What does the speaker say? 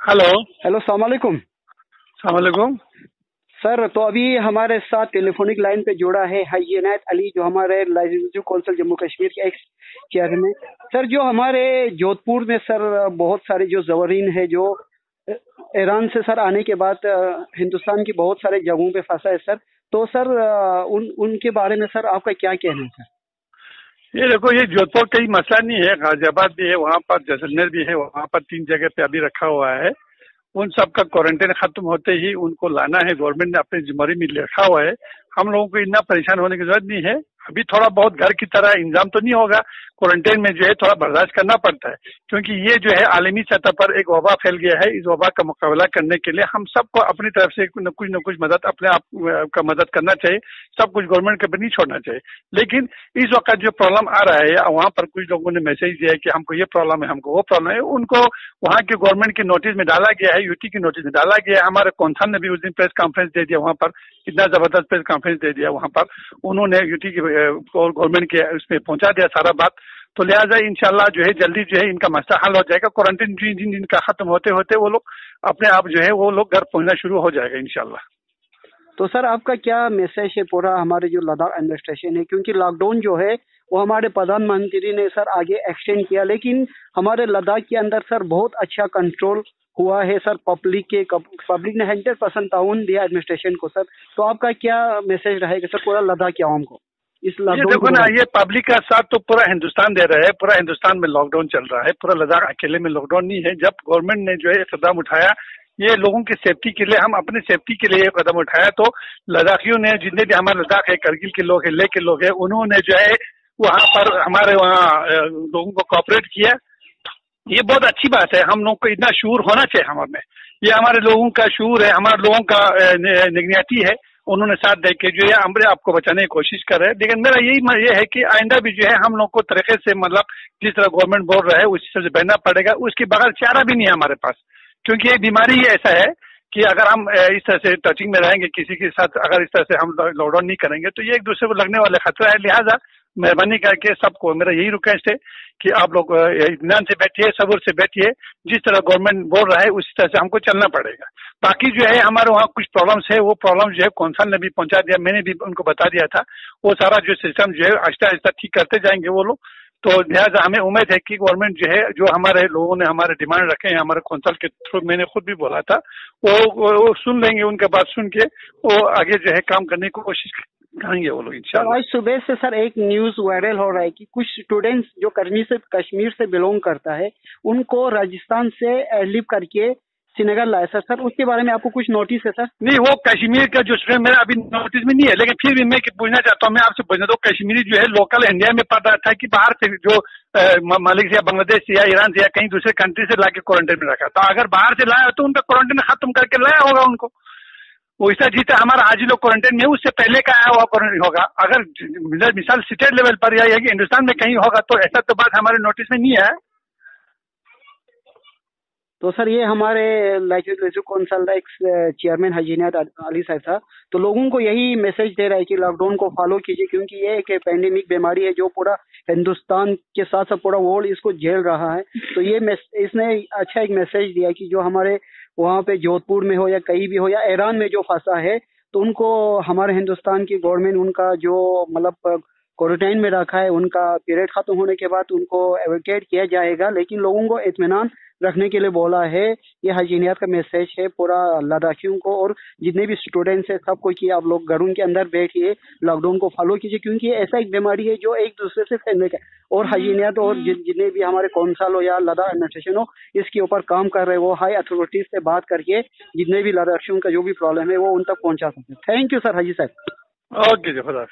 Hello hello सलामकुम सलामकुम sir तो अभी हमारे साथ टेलीफोनिक लाइन पे जुड़ा है हाई इनायत अली जो हमारे लेजिस्लेटिव काउंसिल जम्मू कश्मीर के एक्स चेयरमैन सर जो हमारे जोधपुर में सर बहुत सारे जो जवरीन है जो ईरान से सर आने के बाद हिंदुस्तान की बहुत सारे जगहों पे फंसा है सर तो सर उन उनके बारे में सर आपका क्या कहना है सर ये देखो, ये जोधपुर का ही मसला नहीं है, गाजियाबाद भी है, वहाँ पर जैसलमेर भी है, वहाँ पर तीन जगह पे अभी रखा हुआ है। उन सब का क्वारंटाइन खत्म होते ही उनको लाना है। गवर्नमेंट ने अपनी जिम्मेवारी में लिखा हुआ है। हम लोगों को इतना परेशान होने की ज़रूरत नहीं है। अभी थोड़ा बहुत घर की तरह इंजाम तो नहीं होगा क्वारंटाइन में जो है थोड़ा बर्दाश्त करना पड़ता है। क्योंकि ये जो है आलमी सतह पर एक वबा फैल गया है, इस वबा का मुकाबला करने के लिए हम सबको अपनी तरफ़ से न कुछ न कुछ मदद, अपने आप का मदद करना चाहिए, सब कुछ गवर्नमेंट के ऊपर नहीं छोड़ना चाहिए। लेकिन इस वक्त जो प्रॉब्लम आ रहा है वहाँ पर कुछ लोगों ने मैसेज दिया है कि हमको ये प्रॉब्लम है, हमको वो प्रॉब्लम है, उनको वहाँ के गवर्नमेंट की नोटिस में डाला गया है यूटी की नोटिस में डाला गया है। हमारे कौनसान ने भी उस दिन प्रेस कॉन्फ्रेंस दे दिया वहाँ पर, इतना ज़बरदस्त प्रेस कॉन्फ्रेंस दे दिया वहाँ पर। उन्होंने यूटी की गवर्नमेंट के उसमें पहुँचा दिया सारा बात। तो लिहाजा इंशाल्लाह जो है, जल्दी जो है इनका मसला हल हो जाएगा। क्वारंटीन जिन जिन जिनका खत्म होते होते वो लोग अपने आप जो है, वो लोग घर पहुँचना शुरू हो जाएगा इंशाल्लाह। तो सर, आपका क्या मैसेज है पूरा हमारे जो लद्दाख एडमिनिस्ट्रेशन है? क्योंकि लॉकडाउन जो है, वो हमारे प्रधानमंत्री ने सर आगे एक्सटेंड किया। लेकिन हमारे लद्दाख के अंदर सर बहुत अच्छा कंट्रोल हुआ है सर। पब्लिक के पब्लिक ने हंड्रेड परसेंट ताउन दिया एडमिनिस्ट्रेशन को सर। तो आपका क्या मैसेज रहेगा सर पूरा लद्दाख के आवाम को? इस ये देखो ना ये पब्लिक का साथ तो पूरा हिंदुस्तान दे रहा है पूरा हिंदुस्तान में लॉकडाउन चल रहा है पूरा लद्दाख अकेले में लॉकडाउन नहीं है। जब गवर्नमेंट ने जो है कदम उठाया ये लोगों की सेफ्टी के लिए हम अपने सेफ्टी के लिए कदम उठाया तो लद्दाखियों ने जितने भी हमारे लद्दाख है करगिल के लोग है ले के लोग है उन्होंने जो है वहाँ पर हमारे वहाँ लोगों को कॉपरेट किया। ये बहुत अच्छी बात है हम लोग को इतना शूर होना चाहिए हमारे ये हमारे लोगों का शूर है हमारे लोगों का निगनियाती है। उन्होंने साथ दे के जो है अमरे आपको बचाने की कोशिश कर रहे हैं। लेकिन मेरा यही ये है कि आइंदा भी जो है, हम लोग को तरीके से मतलब जिस तरह गवर्नमेंट बोल रहा है, उस हिसाब से बहना पड़ेगा। उसके बगैर चारा भी नहीं है हमारे पास। क्योंकि ये बीमारी ही ऐसा है कि अगर हम इस तरह से टचिंग में रहेंगे, किसी के साथ अगर इस तरह से हम लॉकडाउन नहीं करेंगे तो ये एक दूसरे को लगने वाला खतरा है। लिहाजा मेहरबानी करके सबको मेरा यही रिक्वेस्ट है कि आप लोग इतमान से बैठिए सबूर से बैठिए जिस तरह गवर्नमेंट बोल रहा है उसी तरह से हमको चलना पड़ेगा। बाकी जो है हमारे वहाँ कुछ प्रॉब्लम्स है वो प्रॉब्लम जो है कौनसल ने भी पहुँचा दिया मैंने भी उनको बता दिया था। वो सारा जो सिस्टम जो है आहिस्ता आहिस्ता ठीक करते जाएँगे वो लोग। तो लिहाजा हमें उम्मीद है कि गवर्नमेंट जो है जो हमारे लोगों ने हमारे डिमांड रखे हैं हमारे कौंसल के थ्रू मैंने खुद भी बोला था वो, वो, वो सुन लेंगे उनके बात सुन के वो आगे जो है काम करने की कोशिश करेंगे वो लोग इंशाल्लाह। आज सुबह से सर एक न्यूज़ वायरल हो रहा है कि कुछ स्टूडेंट्स जो कश्मीर से कश्मीर से बिलोंग करता है उनको राजस्थान से एडलिप करके श्रीनगर लाया। सर सर उसके बारे में आपको कुछ नोटिस है सर? नहीं वो कश्मीर का जो स्टूडेंट मेरा अभी नोटिस में नहीं है लेकिन फिर भी मैं पूछना चाहता हूँ मैं आपसे पूछना तो कश्मीरी जो है लोकल इंडिया में पता था कि बाहर से जो मालिक से या बांग्लादेश से या ईरान से या कहीं दूसरे कंट्री से लाके क्वारंटाइन में रखा तो अगर बाहर से लाया तो उनका क्वारंटाइन खत्म करके लाया होगा उनको। वैसा जीता हमारा आज लोग क्वारंटाइन में उससे पहले का आया हुआ क्वारंटाइन होगा। अगर मिसाल स्टेट लेवल पर या हिंदुस्तान में कहीं होगा तो ऐसा तो बात हमारे नोटिस में नहीं है। तो सर, ये हमारे लेजिस्लेटिव काउंसिल एक्स चेयरमैन हजीनियत अली साहब था तो लोगों को यही मैसेज दे रहा है कि लॉकडाउन को फॉलो कीजिए, क्योंकि ये एक पैंडेमिक बीमारी है, जो पूरा हिंदुस्तान के साथ साथ पूरा वर्ल्ड इसको झेल रहा है। तो ये इसने अच्छा एक मैसेज दिया कि जो हमारे वहाँ पे जोधपुर में हो या कहीं भी हो या ईरान में जो फंसा है तो उनको हमारे हिंदुस्तान की गवर्नमेंट उनका जो मतलब क्वारंटाइन में रखा है, उनका पीरियड खत्म होने के बाद उनको एवोकेट किया जाएगा, लेकिन लोगों को इतमान रखने के लिए बोला है। ये हाइजीनियत का मैसेज है पूरा लद्दाखियों को और जितने भी स्टूडेंट्स हैं सबको कि आप लोग घरों के अंदर बैठिए लॉकडाउन को फॉलो कीजिए क्योंकि ऐसा एक बीमारी है जो एक दूसरे से फैलने का और हाइजीनियत और जितने भी हमारे कौंसल हो या लद्दाख एडमिनिस्ट्रेशन हो इसके ऊपर काम कर रहे हैं वो हाई अथॉरिटीज से बात करके जितने भी लद्दाखियों का जो भी प्रॉब्लम है वो उन तक पहुँचा सकते हैं। थैंक यू सर हाजी साहब। ओके जी खुदा